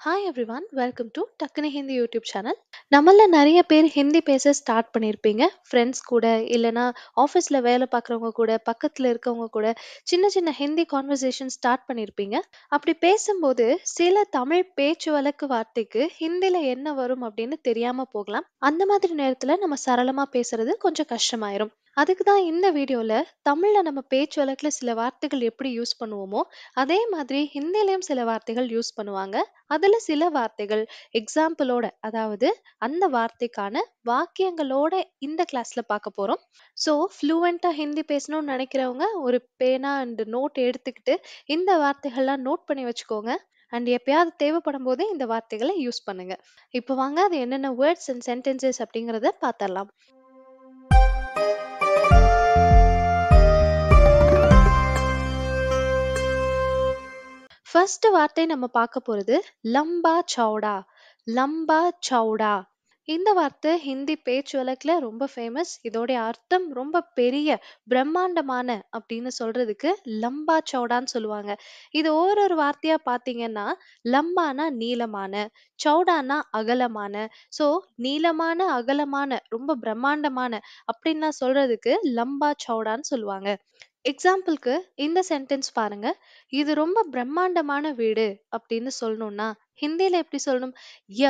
Hi everyone welcome to டக்குனு Hindi YouTube channel நம்மள நிறைய பேர் ஹிந்தி பேச ஸ்டார்ட் பண்ணியிருப்பீங்க ஃப்ரெண்ட்ஸ் கூட இல்லைனா ஆஃபீஸில் வேலை பார்க்குறவங்க கூட பக்கத்தில் இருக்கவங்க கூட சின்ன சின்ன ஹிந்தி கான்வர்சேஷன் ஸ்டார்ட் பண்ணியிருப்பீங்க அப்படி பேசும்போது சில தமிழ் பேச்சு வழக்கு வார்த்தைக்கு ஹிந்தியில் என்ன வரும் அப்படின்னு தெரியாமல் போகலாம். அந்த மாதிரி நேரத்தில் நம்ம சரளமாக பேசுறது கொஞ்சம் கஷ்டமாயிரும். அதுக்கு தான் இந்த வீடியோவில் தமிழில் நம்ம பேச்சு வழக்கில் சில வார்த்தைகள் எப்படி யூஸ் பண்ணுவோமோ அதே மாதிரி ஹிந்திலையும் சில வார்த்தைகள் யூஸ் பண்ணுவாங்க. அதில் சில வார்த்தைகள் எக்ஸாம்பிளோட அதாவது அந்த வார்த்தைக்கான வாக்கியங்களோட இந்த கிளாஸ்ல பார்க்க போறோம். ஸோ ஃப்ளூவெண்ட்டாக ஹிந்தி பேசணும்னு நினைக்கிறவங்க ஒரு பேனா அண்ட் நோட் எடுத்துக்கிட்டு இந்த வார்த்தைகள்லாம் நோட் பண்ணி வச்சுக்கோங்க. அண்ட் எப்பயாவது தேவைப்படும் போது இந்த வார்த்தைகளை யூஸ் பண்ணுங்க. இப்போ வாங்க அது என்னென்ன வேர்ட்ஸ் அண்ட் சென்டென்சஸ் அப்படிங்கிறத பார்த்தரலாம் ஃபர்ஸ்ட் வார்த்தை நம்ம பார்க்க போறது லம்பா சௌடா லம்பா சௌடா. இந்த வார்த்தை ஹிந்தி பேச்சு வழக்குல ரொம்ப ஃபேமஸ் இதோடைய அர்த்தம் ரொம்ப பெரிய பிரம்மாண்டமான அப்படின்னு சொல்றதுக்கு லம்பா சௌடான்னு சொல்லுவாங்க. இது ஒரு வார்த்தையா பார்த்தீங்கன்னா லம்பானா நீளமான சௌடானா அகலமான. ஸோ நீளமான அகலமான ரொம்ப பிரம்மாண்டமான அப்படின்னா சொல்றதுக்கு லம்பா சௌடான்னு சொல்லுவாங்க. எக்ஸாம்பிளுக்கு இந்த சென்டென்ஸ் பாருங்க. இது ரொம்ப பிரம்மாண்டமான வீடு அப்படின்னு சொல்லணும்னா ஹிந்தியில எப்படி சொல்லணும்? ய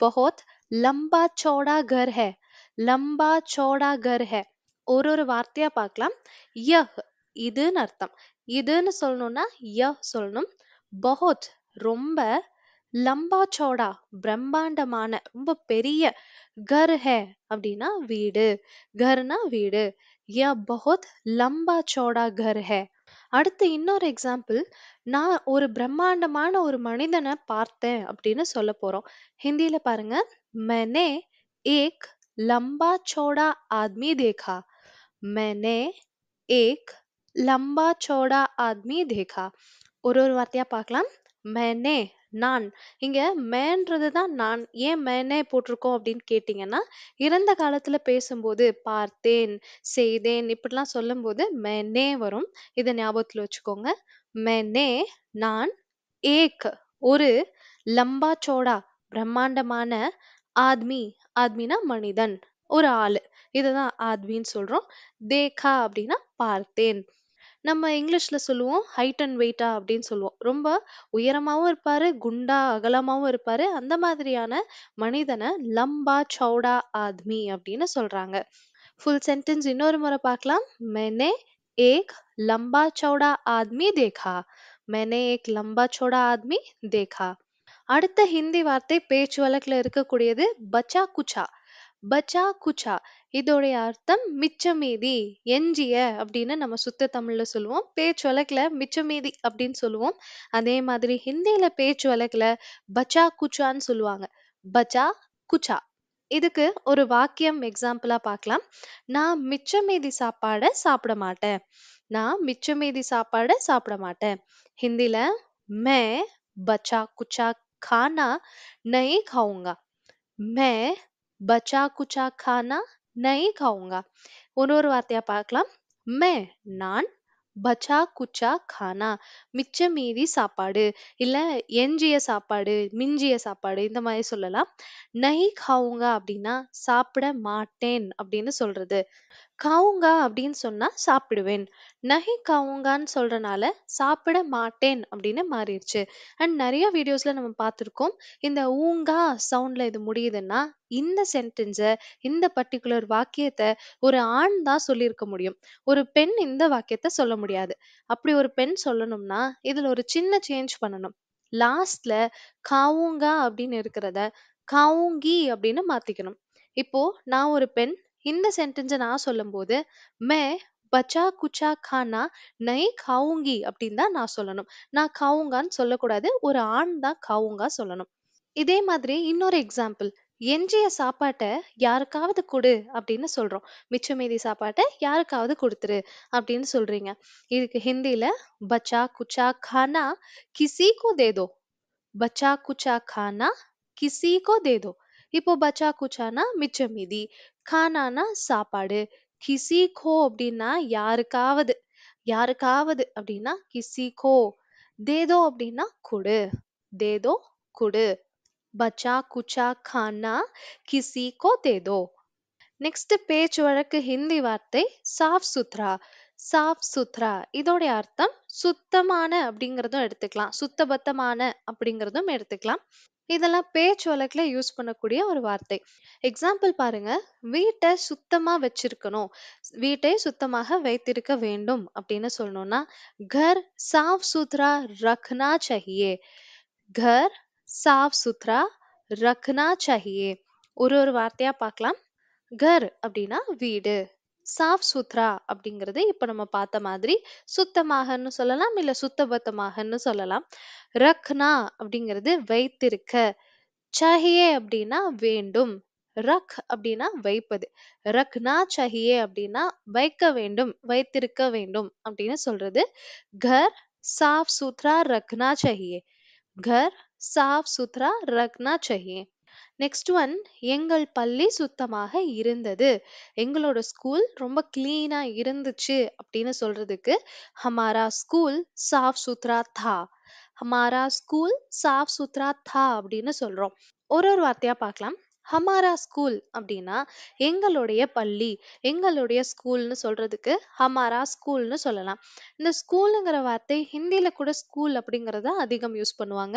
பஹோத் லம்பா சௌடா கர் ஹே. லம்பா சௌடா கர் ஹே. ஒரு ஒரு வார்த்தையா பார்க்கலாம். யஹ் இதுன்னு அர்த்தம். இதுன்னு சொல்லணும்னா ய சொல்லணும். பஹோத் ரொம்ப லம்பா சௌடா பிரம்மாண்டமான ரொம்ப பெரிய கர் ஹே அப்படின்னா வீடு. கர்னா வீடு. ய பஹோத் லம்பா சௌடா கர் ஹே அடுத்து இன்னொரு எக்ஸாம்பிள் நான் ஒரு பிரம்மாண்டமான ஒரு மனிதனை பார்த்தேன் அப்படின்னு சொல்ல போறோம் ஹிந்தியில பாருங்க मैंने एक लंबा चौड़ा आदमी देखा मैंने एक लंबा चौड़ा आदमी देखा ஒரு ஒரு வார்த்தையா பார்க்கலாம் மேனே நான் இங்க மேன்றது தான் நான் ஏன் மேனே போட்டிருக்கோம் அப்படின்னு கேட்டீங்கன்னா இறந்த காலத்துல பேசும்போது பார்த்தேன் செய்தேன் இப்படிலாம் சொல்லும்போது மேனே வரும். இதை ஞாபகத்துல வச்சுக்கோங்க. மேனே நான் ஏக் ஒரு லம்பா சோடா பிரம்மாண்டமான ஆத்மி. ஆத்மினா மனிதன் ஒரு ஆளு. இதுதான் ஆத்மின்னு சொல்றோம். தேகா அப்படின்னா பார்த்தேன். நம்ம இங்கிலீஷ்ல சொல்லுவோம் ஹைட் அண்ட் வெயிட்டா அப்படின்னு சொல்லுவோம் ரொம்ப உயரமாவும் இருப்பாரு குண்டா அகலமாவும் இருப்பாரு அந்த மாதிரியான மனிதனை லம்பா சௌடா ஆத்மி அப்படின்னு சொல்றாங்க ஃபுல் சென்டென்ஸ் இன்னொரு முறை பார்க்கலாம் मैंने एक लंबा चौड़ा आदमी देखा मैंने एक लंबा चौड़ा आदमी देखा அடுத்த ஹிந்தி வார்த்தை பேச்சு வழக்குல இருக்கக்கூடியது பச்சா குச்சா பச்சா குச்சா இதோடைய அர்த்தம் மிச்சமீதி எஞ்சிய அப்படின்னு நம்ம சுத்த தமிழ்ல சொல்லுவோம் பேச்சு வழக்குல மிச்சமீதி அப்படின்னு சொல்லுவோம் அதே மாதிரி ஹிந்தியில பேச்சு வழக்குல பச்சா குச்சான்னு சொல்லுவாங்க பச்சா குச்சா இதுக்கு ஒரு வாக்கியம் எக்ஸாம்பிளா பார்க்கலாம் நான் மிச்சமீதி சாப்பாடை சாப்பிட மாட்டேன் நான் மிச்சமீதி சாப்பாடை சாப்பிட மாட்டேன் ஹிந்தில மே बचा कुचा खाना नहीं खाऊंगा मैं பச்சா குச்சா கானா நை கவுங்கா. ஒரு ஒரு வார்த்தையா பார்க்கலாம். மே நான் பச்சா குச்சா கானா. மிச்ச மீதி சாப்பாடு. இல்ல எஞ்சிய சாப்பாடு மிஞ்சிய சாப்பாடு இந்த மாதிரி சொல்லலாம். நஹி கவுங்க அப்படின்னா சாப்பிட மாட்டேன் அப்படின்னு சொல்றது. காவுங்க அப்படின்னு சொன்னா சாப்பிடுவேன். நஹி காவுங்கான்னு சொல்றனால சாப்பிட மாட்டேன் அப்படின்னு மாறிடுச்சு. அண்ட் நிறைய வீடியோஸ்ல நம்ம பார்த்துருக்கோம். இந்த ஊங்கா சவுண்ட்ல இது முடியுதுன்னா இந்த சென்டென்ஸை இந்த பர்டிகுலர் வாக்கியத்தை ஒரு ஆண் தான் சொல்லியிருக்க முடியும். ஒரு பெண் இந்த வாக்கியத்தை சொல்ல முடியாது. அப்படி ஒரு பெண் சொல்லணும்னா இதுல ஒரு சின்ன சேஞ்ச் பண்ணணும். லாஸ்ட்ல காவுங்கா அப்படின்னு இருக்கிறத காவுங்கி அப்படின்னு மாத்திக்கணும். இப்போ நான் ஒரு பெண் இந்த சென்டென்ஸை நான் சொல்லும் போது மே பச்சா குச்சா கானா நை காவுங்கி அப்படின்னு தான் நான் சொல்லணும். நான் காவுங்கான்னு சொல்லக்கூடாது ஒரு ஆண் தான் காவுங்கா சொல்லணும். இதே மாதிரி இன்னொரு எக்ஸாம்பிள் எஞ்சிய சாப்பாட்டை யாருக்காவது கொடு அப்படின்னு சொல்றோம். மிச்சமேதி சாப்பாட்டை யாருக்காவது கொடுத்துரு அப்படின்னு சொல்றீங்க. இதுக்கு ஹிந்தியில பச்சா குச்சா கானா கிசி தேதோ பச்சா குச்சா கானா கிசி தேதோ இப்போ பச்சா குச்சானா மிச்ச மீதி கானானா சாப்பாடு. கிசி கோ அப்படின்னா யாருக்காவது யாருக்காவது அப்படின்னா கிசி கோ. தேதோ அப்படின்னா கொடு தேதோ குடு. பச்சா குச்சா கானா கிசி கோ தேதோ. நெக்ஸ்ட் பேச்சு வழக்கு ஹிந்தி வார்த்தை சாஃப் சுத்ரா. சாஃப் சுத்ரா இதோடைய அர்த்தம் சுத்தமான அப்படிங்கறதும் எடுத்துக்கலாம். சுத்தபத்தமான அப்படிங்கறதும் எடுத்துக்கலாம். இதெல்லாம் பேச்சு வழக்குல யூஸ் பண்ணக்கூடிய ஒரு வார்த்தை எக்ஸாம்பிள் பாருங்க வீட்டை சுத்தமா வச்சிருக்கணும் வீட்டை சுத்தமாக வைத்திருக்க வேண்டும் அப்படின்னு சொல்லணும்னா घर साफ सुथरा रखना चाहिए घर साफ सुथरा रखना चाहिए ஒரு ஒரு வார்த்தையா பார்க்கலாம் घर அப்படின்னா வீடு சாஃப் சுத்ரா அப்படிங்கிறது இப்போ நம்ம பார்த்த மாதிரி சுத்தமாகன்னு சொல்லலாம் இல்லை சுத்தபத்தமாகன்னு சொல்லலாம். ரக்னா அப்படிங்கிறது வைத்திருக்க. சஹியே அப்படின்னா வேண்டும். ரக் அப்படின்னா வைப்பது. ரக்னா சஹியே அப்படின்னா வைக்க வேண்டும் வைத்திருக்க வேண்டும் அப்படின்னு சொல்றது. கர் சாஃப் சுத்ரா ரக்னா சஹியே. கர் சாஃப் சுத்ரா ரக்னா சஹியே. நெக்ஸ்ட் ஒன் எங்கள் பள்ளி சுத்தமாக இருந்தது. எங்களோட ஸ்கூல் ரொம்ப கிளீனா இருந்துச்சு அப்படின்னு சொல்றதுக்கு ஹமாரா ஸ்கூல் சாஃப் சுத்ரா தா. ஹமாரா ஸ்கூல் சாஃப் சுத்ரா தா அப்படின்னு சொல்றோம். ஒரு ஒரு வார்த்தையா பார்க்கலாம். ஹமாரா ஸ்கூல் அப்படின்னா எங்களுடைய பள்ளி எங்களுடைய ஸ்கூல்னு சொல்றதுக்கு ஹமாரா ஸ்கூல்னு சொல்லலாம். இந்த ஸ்கூலுங்கிற வார்த்தை ஹிந்தியில் கூட ஸ்கூல் அப்படிங்கிறத அதிகம் யூஸ் பண்ணுவாங்க.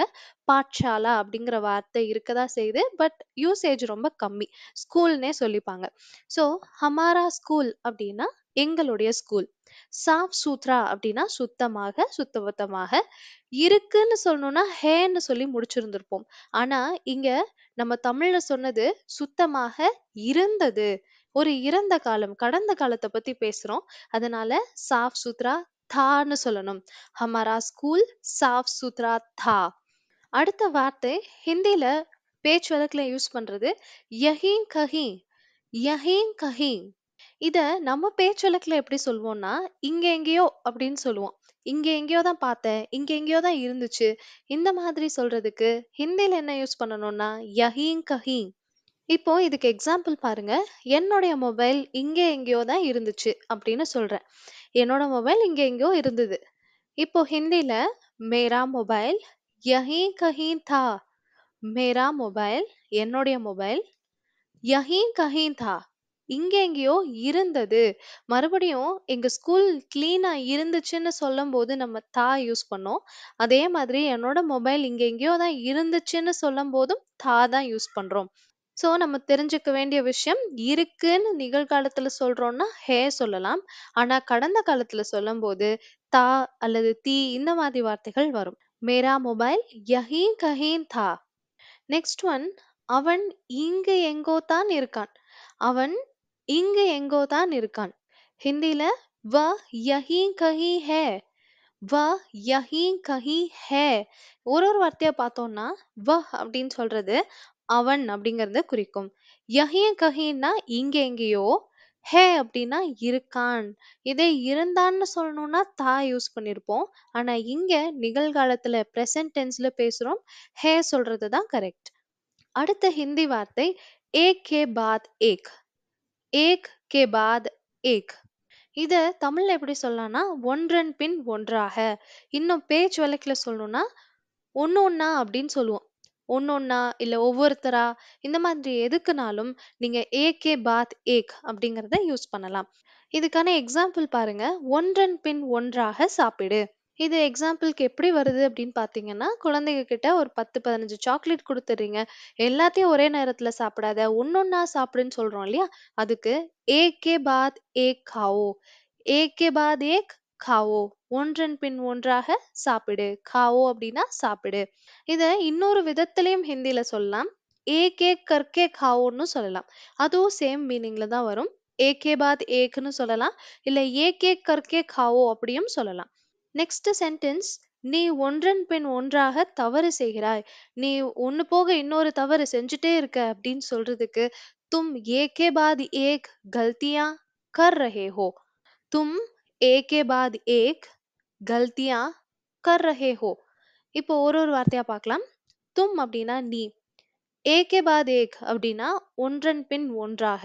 பாட்சாலா அப்படிங்கிற வார்த்தை இருக்கதா செய்யுது பட் யூசேஜ் ரொம்ப கம்மி. ஸ்கூல்னே சொல்லிப்பாங்க. ஸோ ஹமாரா ஸ்கூல் அப்படின்னா எங்களுடைய ஸ்கூல் சாஃப் சூத்ரா அப்படின்னா சுத்தமாக சுத்தபத்தமாக இருக்குன்னு சொல்லணும்னா ஹேன்னு சொல்லி முடிச்சிருந்திருப்போம். ஆனா இங்க நம்ம தமிழ்ல சொன்னது சுத்தமாக இருந்தது. ஒரு இறந்த காலம் கடந்த காலத்தை பத்தி பேசுறோம். அதனால சாஃப் சுத்ரா தான்னு சொல்லணும். ஹமாரா ஸ்கூல் சாஃப் சுத்ரா தா. அடுத்த வார்த்தை ஹிந்தியில பேச்சு வழக்குல யூஸ் பண்றது யஹீன் கஹீன். யஹீன் கஹீன். இத நம்ம பேச்சு எப்படி சொல்லுவோம்னா இங்க எங்கேயோ அப்படின்னு சொல்லுவோம். இங்க எங்கேயோ தான் பார்த்தேன் இங்க எங்கேயோ தான் இருந்துச்சு. இந்த மாதிரி சொல்றதுக்கு ஹிந்தில என்ன யூஸ் பண்ணணும்னா யஹீன் கஹீன். இப்போ இதுக்கு எக்ஸாம்பிள் பாருங்க. என்னுடைய மொபைல் இங்க எங்கேயோ தான் இருந்துச்சு அப்படின்னு சொல்றேன். என்னோட மொபைல் இங்க எங்கேயோ இருந்தது. இப்போ ஹிந்தில மேரா மொபைல் யஹீங் கஹீன் தா. மேரா மொபைல் என்னுடைய மொபைல் யஹீங் கஹீன் தா. இங்கெங்கேயோ இருந்தது. மறுபடியும் எங்க ஸ்கூல் கிளீனா இருந்துச்சுன்னு சொல்லும் போது நம்ம தா யூஸ் பண்ணோம். அதே மாதிரி என்னோட மொபைல் இங்கெங்கேயோ தான் இருந்துச்சுன்னு சொல்லும் போதும் தா தான் யூஸ் பண்றோம். ஸோ நம்ம தெரிஞ்சுக்க வேண்டிய விஷயம் இருக்குன்னு நிகழ்காலத்துல சொல்றோம்னா ஹே சொல்லலாம். ஆனா கடந்த காலத்துல சொல்லும்போது தா அல்லது தீ இந்த மாதிரி வார்த்தைகள் வரும். மேரா மொபைல் யஹீ கஹீன் தா. நெக்ஸ்ட் ஒன் அவன் இங்கு எங்கோ தான் இருக்கான். அவன் இங்கு எங்கோ தான் இருக்கான். ஹிந்தில வ யஹீ கஹி ஹே வ யஹீ கஹி ஹே. ஒரு ஒரு வார்த்தையை பார்த்தோம்னா வ அப்படின்னு சொல்றது அவன் அப்படிங்கறத குறிக்கும். யஹீ கஹின்னா இங்க எங்கேயோ ஹே அப்படின்னா இருக்கான். இதே இருந்தான்னு சொல்லணும்னா தா யூஸ் பண்ணியிருப்போம் ஆனா இங்க நிகழ்காலத்துல ப்ரெசன்ட் டென்ஸ்ல பேசுறோம். ஹே சொல்றது தான் கரெக்ட் அடுத்த ஹிந்தி வார்த்தை ஏக் கே பாத் ஏக். ஏக் கே பாத் ஏக். இத தமிழ்ல எப்படி சொல்லலாம்னா ஒன்றன் பின் ஒன்றாக. இன்னும் பேச்சு வழக்குல சொல்லணும்னா ஒன்று ஒன்றா அப்படின்னு சொல்லுவோம். ஒன்னொன்னா இல்ல ஒவ்வொருத்தரா இந்த மாதிரி எதுக்குனாலும் நீங்க ஏகே பாத் ஏக் அப்படிங்கிறத யூஸ் பண்ணலாம். இதுக்கான எக்ஸாம்பிள் பாருங்க. ஒன்றன் பின் ஒன்றாக சாப்பிடு. இது எக்ஸாம்பிளுக்கு எப்படி வருது அப்படின்னு பார்த்தீங்கன்னா குழந்தைங்க கிட்ட ஒரு பத்து பதினஞ்சு சாக்லேட் கொடுத்துறீங்க எல்லாத்தையும் ஒரே நேரத்துல சாப்பிடாத ஒன்னொன்னா சாப்பிடுன்னு சொல்றோம் இல்லையா? அதுக்கு ஏகே பாத் ஏ காவோ. ஏகே பாத் ஏக் காவோ. ஒன்றன் பின் ஒன்றாக சாப்பிடு. காவோ அப்படின்னா சாப்பிடு. இத இன்னொரு விதத்திலையும் ஹிந்தியில் சொல்லலாம். ஏக் ஏக் கற்கே காவோன்னு சொல்லலாம். அதுவும் சேம் மீனிங்ல தான் வரும். ஏகே பாத் ஏக்னு சொல்லலாம். இல்ல ஏக் ஏக் கற்கே காவோ அப்படியும் சொல்லலாம். நெக்ஸ்ட் சென்டென்ஸ் நீ ஒன்றன் பின் ஒன்றாக தவறு செய்கிறாய். நீ ஒன்னு போக இன்னொரு தவறு செஞ்சுட்டே இருக்க அப்படின்னு சொல்றதுக்கு தும் ஏகே பாத் ஏக் கல்தியா கர் ரஹே ஹோ. தும் ஏகே பாத் ஏக் கல்தியா கர் ரஹே ஹோ. இப்போ ஒரு ஒரு வார்த்தையா பார்க்கலாம். தும் அப்படின்னா நீ ஏகே பாத் ஏக் அப்படின்னா ஒன்றன் பின் ஒன்றாக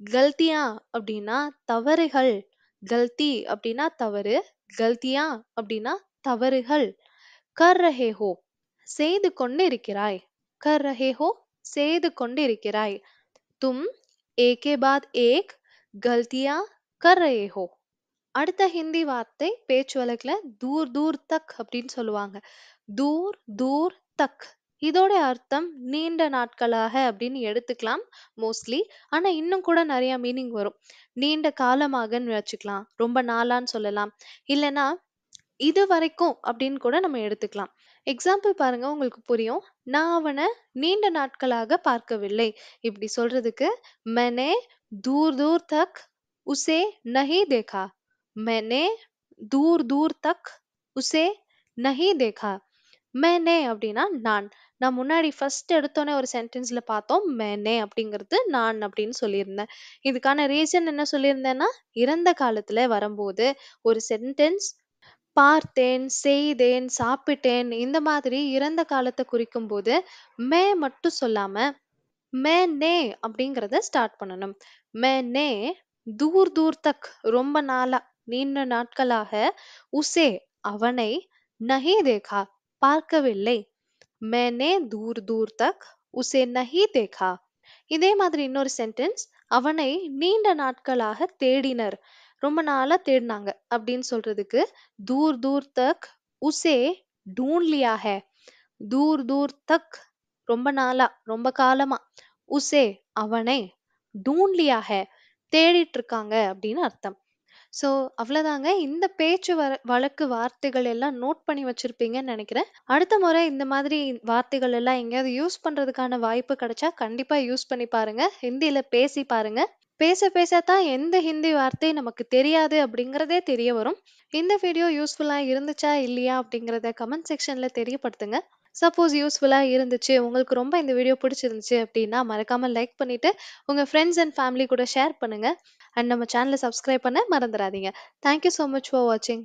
கல்தியா அப்படின்னா தவறுகள் கல்தி அப்படின்னா தவறு கல்தியா அப்படின்னா தவறுகள். கர் ரஹே ஹோ செய்து கொண்டு இருக்கிறாய் கர் ரஹே ஹோ செய்து கொண்டு தும் ஏகே பாத் ஏக் கல்தியா கர் ரஹே ஹோ அடுத்த ஹிந்தி வார்த்தை பேச்சு வழக்கில் தூர் தூர் தக் அப்படின்னு சொல்லுவாங்க. தூர் தூர் தக். இதோட அர்த்தம் நீண்ட நாட்களாக அப்படின்னு எடுத்துக்கலாம் மோஸ்ட்லி ஆனா இன்னும் கூட நிறைய மீனிங் வரும் நீண்ட காலமாகன்னு வச்சுக்கலாம் ரொம்ப நாளான்னு சொல்லலாம் இல்லைன்னா இது வரைக்கும் அப்படின்னு கூட நம்ம எடுத்துக்கலாம் எக்ஸாம்பிள் பாருங்க உங்களுக்கு புரியும் நான் அவனை நீண்ட நாட்களாக பார்க்கவில்லை இப்படி சொல்றதுக்கு मैंने दूर दूर तक उसे नहीं देखा मैंने दूर दूर तक उसे नहीं देखा மேனே அப்படின்னா நான் நான் முன்னாடி ஃபர்ஸ்ட் எடுத்தோன்னே ஒரு சென்டென்ஸ்ல பார்த்தோம் மேனே அப்படிங்கிறது நான் அப்படின்னு சொல்லியிருந்தேன். இதுக்கான ரீசன் என்ன சொல்லியிருந்தேன்னா இறந்த காலத்துல வரும்போது ஒரு சென்டென்ஸ் பார்த்தேன் செய்தேன் சாப்பிட்டேன் இந்த மாதிரி இறந்த காலத்தை குறிக்கும் போது மே மட்டும் சொல்லாம நே அப்படிங்கிறத ஸ்டார்ட் பண்ணணும். மே நே தூர் தூர் தக் ரொம்ப நாளா நீண்ட நாட்களாக உசே அவனை நஹி தேகா பார்க்கவில்லை. மேனே தூர் தூர் தக் உசே நஹி தேகா. இதே மாதிரி இன்னொரு சென்டென்ஸ் அவனை நீண்ட நாட்களாக தேடினர். ரொம்ப நாளா தேடினாங்க அப்படின்னு சொல்றதுக்கு தூர் தூர் தக் உசே டூன்லியா ஹே தூர் தூர் தக் ரொம்ப நாளா ரொம்ப காலமா. உசே அவனை டூன்லியா ஹே தேடிட்டு இருக்காங்க அப்படின்னு அர்த்தம். ஸோ அவ்வளோதாங்க இந்த பேச்சு வர வழக்கு வார்த்தைகள் எல்லாம் நோட் பண்ணி வச்சிருப்பீங்கன்னு நினைக்கிறேன். அடுத்த முறை இந்த மாதிரி வார்த்தைகள் எல்லாம் எங்கேயாவது யூஸ் பண்றதுக்கான வாய்ப்பு கிடைச்சா கண்டிப்பா யூஸ் பண்ணி பாருங்க. ஹிந்தியில பேசி பாருங்க. பேச பேசத்தான் எந்த ஹிந்தி வார்த்தை நமக்கு தெரியாது அப்படிங்கிறதே தெரிய வரும். இந்த வீடியோ யூஸ்ஃபுல்லா இருந்துச்சா இல்லையா அப்படிங்கிறத கமெண்ட் செக்ஷன்ல தெரியப்படுத்துங்க. சப்போஸ் யூஸ்ஃபுல்லா இருந்துச்சு உங்களுக்கு ரொம்ப இந்த வீடியோ பிடிச்சிருந்துச்சு அப்படின்னா மறக்காம லைக் பண்ணிட்டு உங்க ஃப்ரெண்ட்ஸ் அண்ட் ஃபேமிலி கூட ஷேர் பண்ணுங்க. அண்ட் நம்ம சேனலை சப்ஸ்கிரைப் பண்ண மறந்துடாதீங்க தேங்க்யூ ஸோ மச் ஃபார் வாட்சிங்